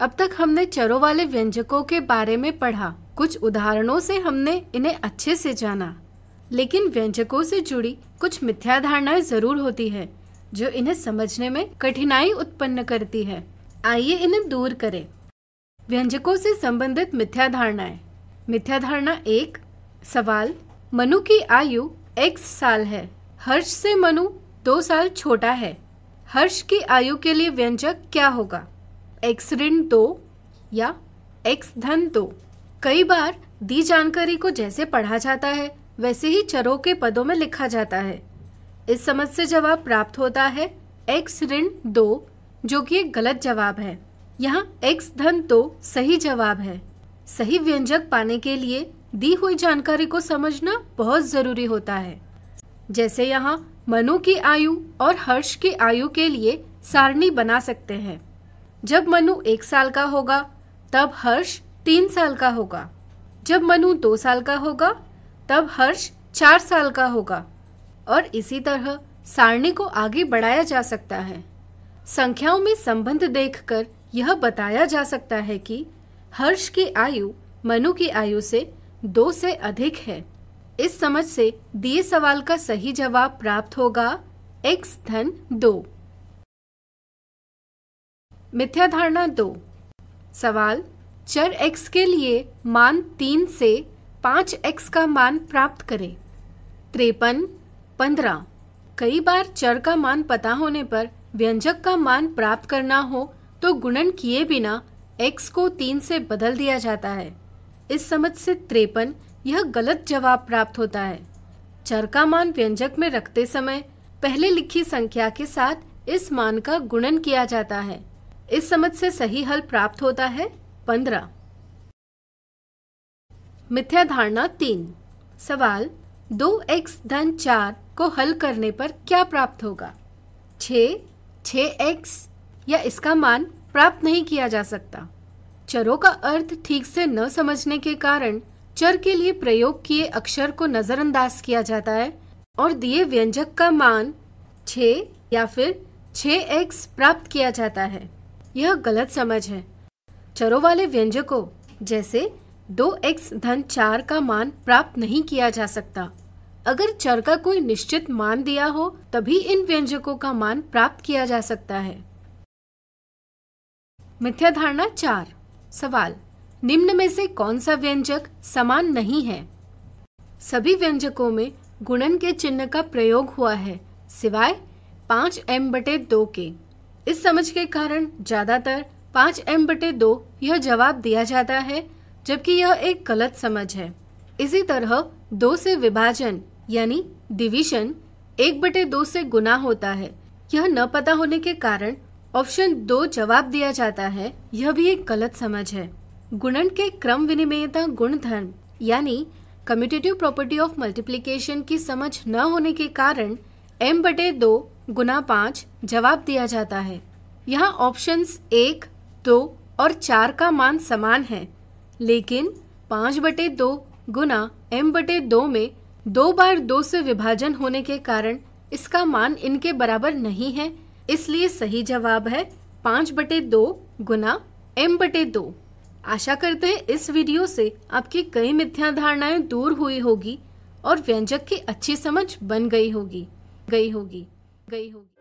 अब तक हमने चरों वाले व्यंजकों के बारे में पढ़ा। कुछ उदाहरणों से हमने इन्हें अच्छे से जाना। लेकिन व्यंजकों से जुड़ी कुछ मिथ्या धारणाएँ ज़रूर होती है, जो इन्हें समझने में कठिनाई उत्पन्न करती है। आइए इन्हें दूर करें। व्यंजकों से संबंधित मिथ्या धारणाएँ। मिथ्या धारणा एक, सवाल, मनु की आयु एक्स साल है। हर्ष से मनु दो साल छोटा है। हर्ष की आयु के लिए व्यंजक क्या होगा? एक्स ऋण दो या एक्स धन दो कई बार दी जानकारी को जैसे पढ़ा जाता है, वैसे ही चरों के पदों में लिखा जाता है। इस समझ से जवाब प्राप्त होता है एक्स ऋण दो, जो कि एक गलत जवाब है। यहाँ एक्स धन दो सही जवाब है। सही व्यंजक पाने के लिए दी हुई जानकारी को समझना बहुत ज़रूरी होता है। जैसे यहाँ मनु की आयु और हर्ष की आयु के लिए सारणी बना सकते हैं। जब मनु एक साल का होगा, तब हर्ष तीन साल का होगा। जब मनु दो साल का होगा, तब हर्ष चार साल का होगा। और इसी तरह सारणी को आगे बढ़ाया जा सकता है। संख्याओं में संबंध देखकर यह बताया जा सकता है कि हर्ष की आयु मनु की आयु से दो से अधिक है। इस समझ से दिए सवाल का सही जवाब प्राप्त होगा, एक्स धन दो। मिथ्या धारणा दो। सवाल, चर x के लिए मान तीन से पाँच x का मान प्राप्त करें। त्रेपन, पंद्रह। कई बार चर का मान पता होने पर व्यंजक का मान प्राप्त करना हो तो गुणन किए बिना x को तीन से बदल दिया जाता है। इस समझ से त्रेपन, यह गलत जवाब प्राप्त होता है। चर का मान व्यंजक में रखते समय पहले लिखी संख्या के साथ इस मान का गुणन किया जाता है। इस समझ से सही हल प्राप्त होता है पंद्रह। मिथ्या धारणा तीन। सवाल, दो एक्स धन चार को हल करने पर क्या प्राप्त होगा? छ छ एक्स, या इसका मान प्राप्त नहीं किया जा सकता? चरों का अर्थ ठीक से न समझने के कारण चर के लिए प्रयोग किए अक्षर को नजरअंदाज किया जाता है और दिए व्यंजक का मान छ या फिर छ एक्स प्राप्त किया जाता है। यह गलत समझ है। चरों वाले व्यंजकों जैसे दो एक्स धन चार का मान प्राप्त नहीं किया जा सकता। अगर चर का कोई निश्चित मान दिया हो, तभी इन व्यंजकों का मान प्राप्त किया जा सकता है। मिथ्या धारणा चार। सवाल, निम्न में से कौन सा व्यंजक समान नहीं है? सभी व्यंजकों में गुणन के चिन्ह का प्रयोग हुआ है, सिवाय पाँच एम बटे दो के। इस समझ के कारण ज़्यादातर पाँच एम बटे दो यह जवाब दिया जाता है, जबकि यह एक गलत समझ है। इसी तरह दो से विभाजन, यानी डिवीज़न एक बटे दो से गुना होता है। यह न पता होने के कारण ऑप्शन दो जवाब दिया जाता है, यह भी एक गलत समझ है। गुणन के क्रम विनिमयता गुण धर्म यानी कम्यूटेटिव प्रॉपर्टी ऑफ़ मल्टीप्लीकेशन की समझ न होने के कारण एम बटे दो गुना पाँच, जवाब दिया जाता है। यहाँ ऑप्शंस एक, दो और चार का मान समान है। लेकिन पाँच बटे दो गुना एम बटे दो में दो बार दो से विभाजन होने के कारण इसका मान इनके बराबर नहीं है। इसलिए सही जवाब है पाँच बटे दो गुना एम बटे दो। आशा करते हैं इस वीडियो से आपकी कई मिथ्या धारणाएँ दूर हुई होगी और व्यंजक की अच्छी समझ बन गई होगी गई होगी। गई होगी।